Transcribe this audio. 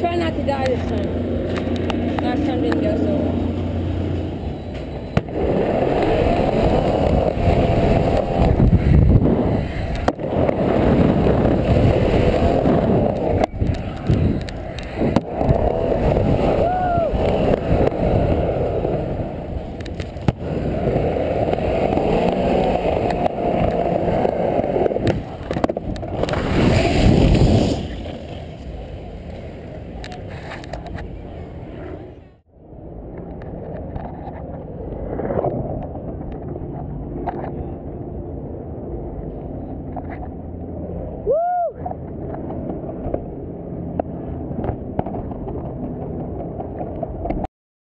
Try not to die this time.